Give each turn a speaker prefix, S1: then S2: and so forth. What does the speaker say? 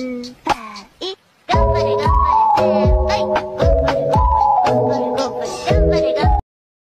S1: 嗯。